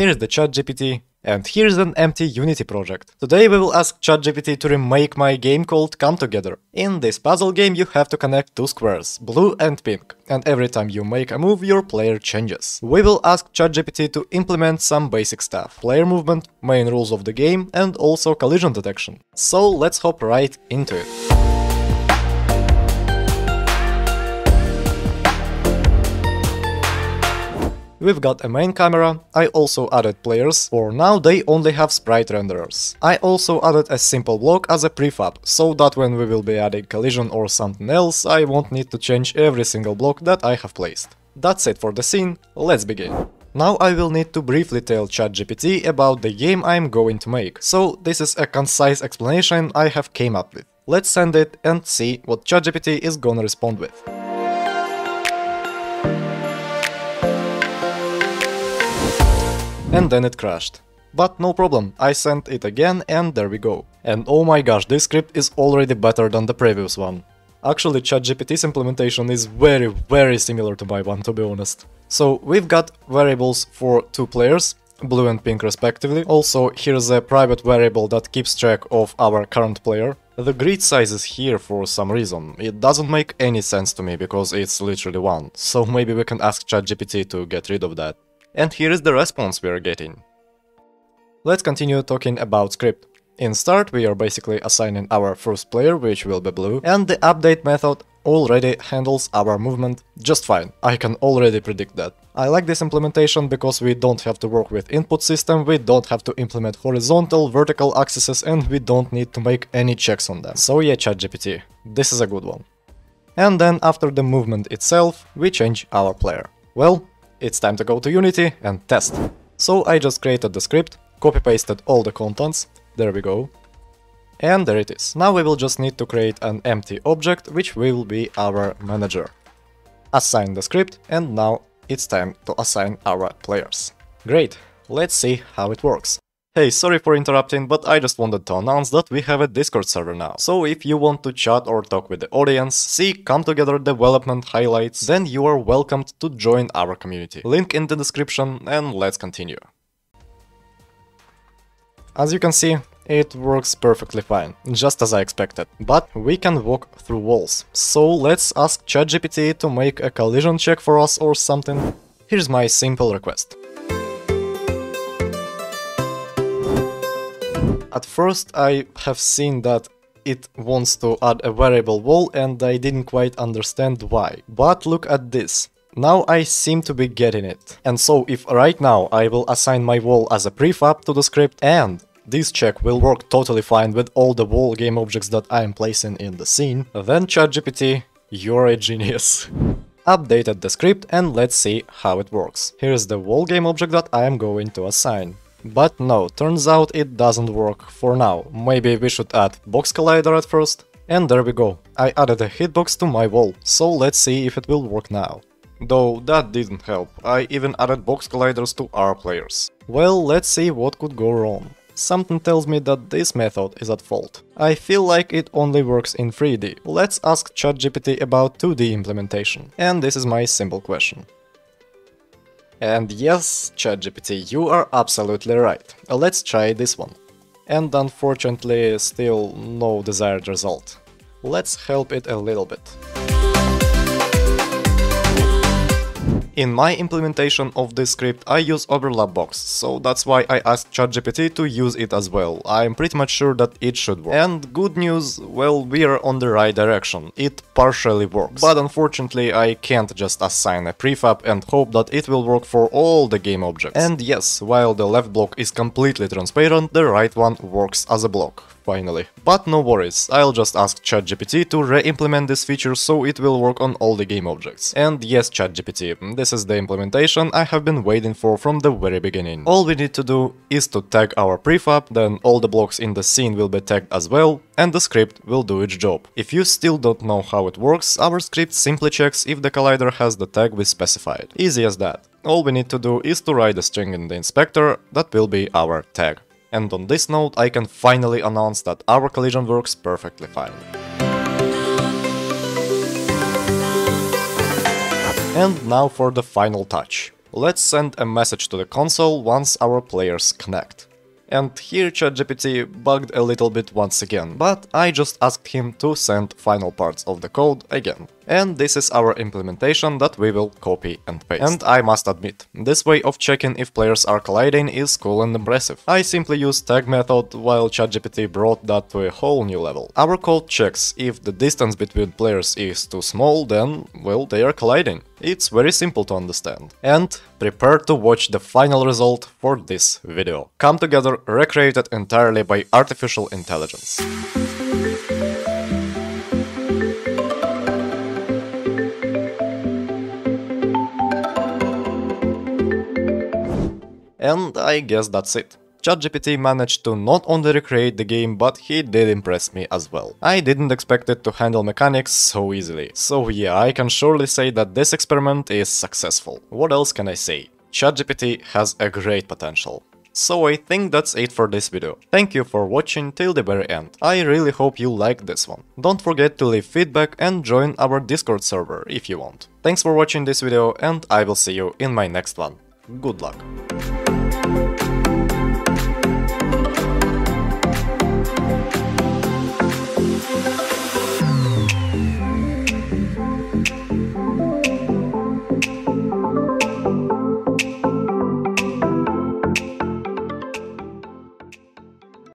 Here is the ChatGPT, and here's an empty Unity project. Today we will ask ChatGPT to remake my game called Come Together. In this puzzle game you have to connect two squares, blue and pink, and every time you make a move your player changes. We will ask ChatGPT to implement some basic stuff, player movement, main rules of the game, and also collision detection. So let's hop right into it. We've got a main camera, I also added players, for now they only have sprite renderers. I also added a simple block as a prefab, so that when we will be adding collision or something else, I won't need to change every single block that I have placed. That's it for the scene, let's begin. Now I will need to briefly tell ChatGPT about the game I'm going to make, so this is a concise explanation I have came up with. Let's send it and see what ChatGPT is gonna respond with. And then it crashed. But no problem, I sent it again and there we go. And oh my gosh, this script is already better than the previous one. Actually, ChatGPT's implementation is very, very similar to my one, to be honest. So, we've got variables for two players, blue and pink respectively. Also, here's a private variable that keeps track of our current player. The grid size is here for some reason. It doesn't make any sense to me because it's literally one. So maybe we can ask ChatGPT to get rid of that. And here is the response we are getting. Let's continue talking about script. In start we are basically assigning our first player, which will be blue, and the update method already handles our movement just fine. I can already predict that. I like this implementation because we don't have to work with input system, we don't have to implement horizontal, vertical axes and we don't need to make any checks on them. So yeah, ChatGPT, this is a good one. And then after the movement itself, we change our player. Well, it's time to go to Unity and test. So I just created the script, copy-pasted all the contents, there we go. And there it is. Now we will just need to create an empty object, which will be our manager. Assign the script, and now it's time to assign our players. Great, let's see how it works. Hey, sorry for interrupting, but I just wanted to announce that we have a Discord server now. So if you want to chat or talk with the audience, see Come Together development highlights, then you are welcomed to join our community. Link in the description and let's continue. As you can see, it works perfectly fine, just as I expected. But we can walk through walls. So let's ask ChatGPT to make a collision check for us or something. Here's my simple request. At first I have seen that it wants to add a variable wall and I didn't quite understand why. But look at this. Now I seem to be getting it. And so if right now I will assign my wall as a prefab to the script and this check will work totally fine with all the wall game objects that I am placing in the scene, then ChatGPT, you're a genius. Updated the script and let's see how it works. Here's the wall game object that I am going to assign. But no, turns out it doesn't work for now. Maybe we should add box collider at first? And there we go. I added a hitbox to my wall, so let's see if it will work now. Though that didn't help, I even added box colliders to our players. Well, let's see what could go wrong. Something tells me that this method is at fault. I feel like it only works in 3D. Let's ask ChatGPT about 2D implementation. And this is my simple question. And yes, ChatGPT, you are absolutely right. Let's try this one. And unfortunately, still no desired result. Let's help it a little bit. In my implementation of this script I use overlap box, so that's why I asked ChatGPT to use it as well. I'm pretty much sure that it should work. And good news, well, we're on the right direction. It partially works. But unfortunately I can't just assign a prefab and hope that it will work for all the game objects. And yes, while the left block is completely transparent, the right one works as a block finally. But no worries, I'll just ask ChatGPT to re-implement this feature so it will work on all the game objects. And yes, ChatGPT, this is the implementation I have been waiting for from the very beginning. All we need to do is to tag our prefab, then all the blocks in the scene will be tagged as well, and the script will do its job. If you still don't know how it works, our script simply checks if the collider has the tag we specified. Easy as that. All we need to do is to write a string in the inspector that will be our tag. And on this note, I can finally announce that our collision works perfectly fine. And now for the final touch. Let's send a message to the console once our players connect. And here ChatGPT bugged a little bit once again, but I just asked him to send final parts of the code again. And this is our implementation that we will copy and paste. And I must admit, this way of checking if players are colliding is cool and impressive. I simply use tag method while ChatGPT brought that to a whole new level. Our code checks if the distance between players is too small, then, well, they are colliding. It's very simple to understand. And prepare to watch the final result for this video. Come together recreated entirely by artificial intelligence. And I guess that's it. ChatGPT managed to not only recreate the game, but he did impress me as well. I didn't expect it to handle mechanics so easily. So yeah, I can surely say that this experiment is successful. What else can I say? ChatGPT has a great potential. So I think that's it for this video. Thank you for watching till the very end. I really hope you liked this one. Don't forget to leave feedback and join our Discord server if you want. Thanks for watching this video and I will see you in my next one. Good luck.